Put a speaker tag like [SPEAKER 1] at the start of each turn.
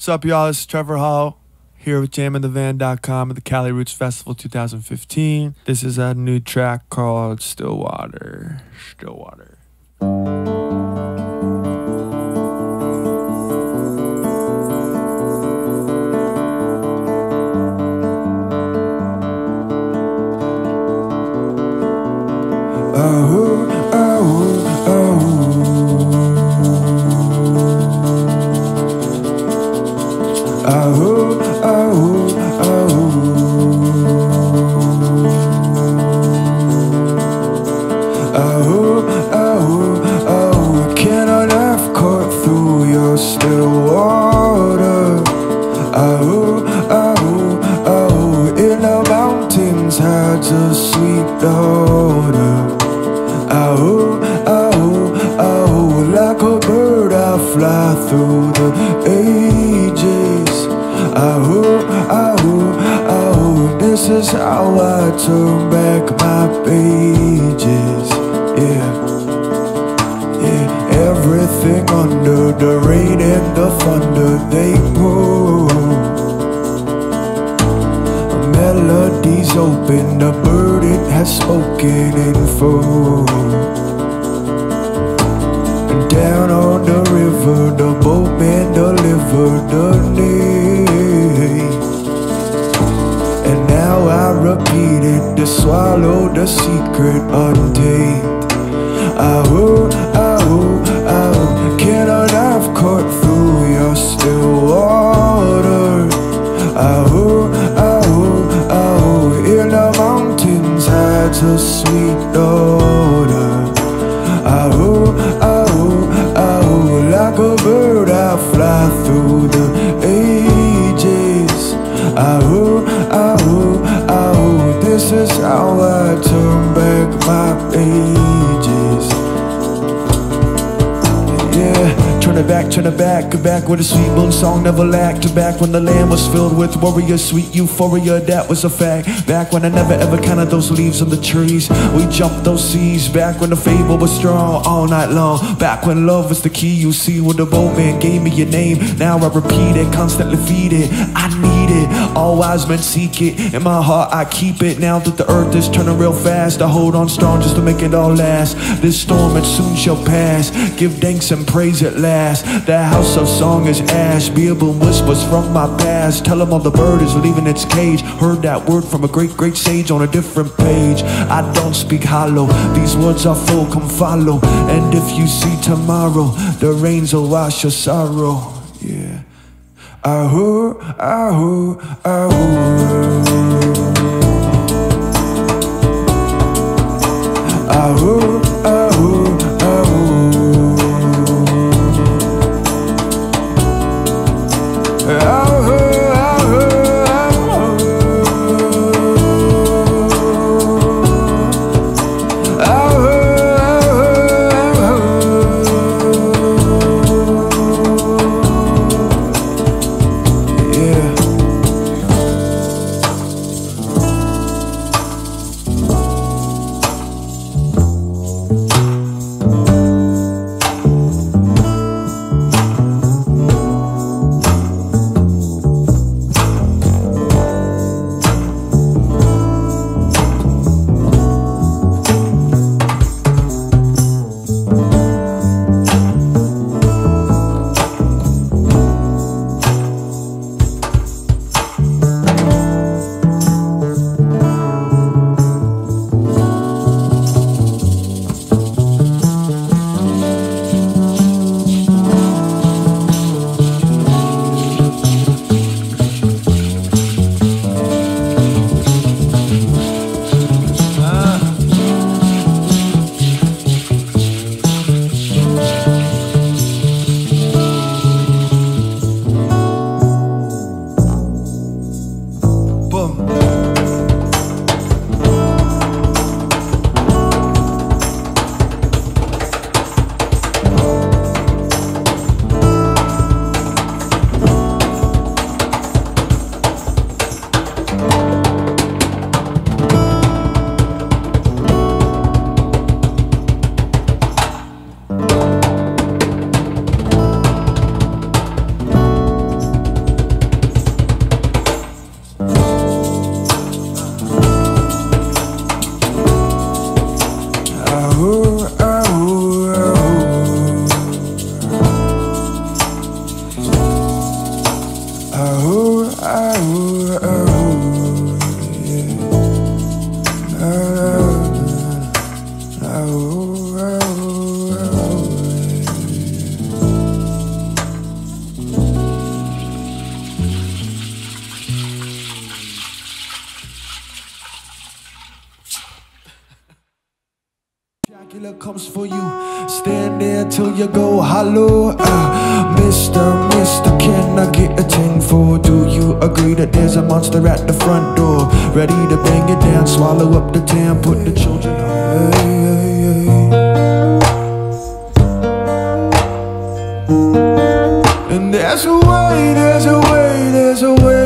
[SPEAKER 1] What's up, y'all? This is Trevor Hall here with JamInTheVan.com at the Cali Roots Festival 2015. This is a new track called
[SPEAKER 2] Still Water. Stillwater. Oh, oh, oh. I fly through the ages. Oh, I oh, this is how I turn back my pages. Yeah, yeah, everything under the rain and the thunder they pour. Melodies open, the bird it has spoken in full. Down on the boatman delivered the name. And now I repeat it to swallow the secret untamed. Oh, oh, my ages. Turn it back, turn it back, back where the sweet moon song never lacked. Back when the land was filled with warriors, sweet euphoria, that was a fact. Back when I never ever counted those leaves on the trees. We jumped those seas. Back when the fable was strong all night long. Back when love was the key, you see, when the boatman gave me your name. Now I repeat it, constantly feed it. I need it, all wise men seek it. In my heart, I keep it. Now that the earth is turning real fast, I hold on strong just to make it all last. This storm, it soon shall pass. Give thanks and praise at last. The house of song is ash. Beable whispers from my past. Tell them all the bird is leaving its cage. Heard that word from a great, great sage on a different page. I don't speak hollow. These words are full, come follow. And if you see tomorrow, the rains will wash your sorrow. Yeah. Ahoo, ahoo. Ahoo, Ahoo, Dracula comes for you. Stand there till you go hollow. Uh, Mister, Mister, can I get a ten for? Do you agree that there's a monster at the front door? Ready to bang it down, swallow up the town, put the children on. Hey, hey, hey. And there's a way, there's a way, there's a way.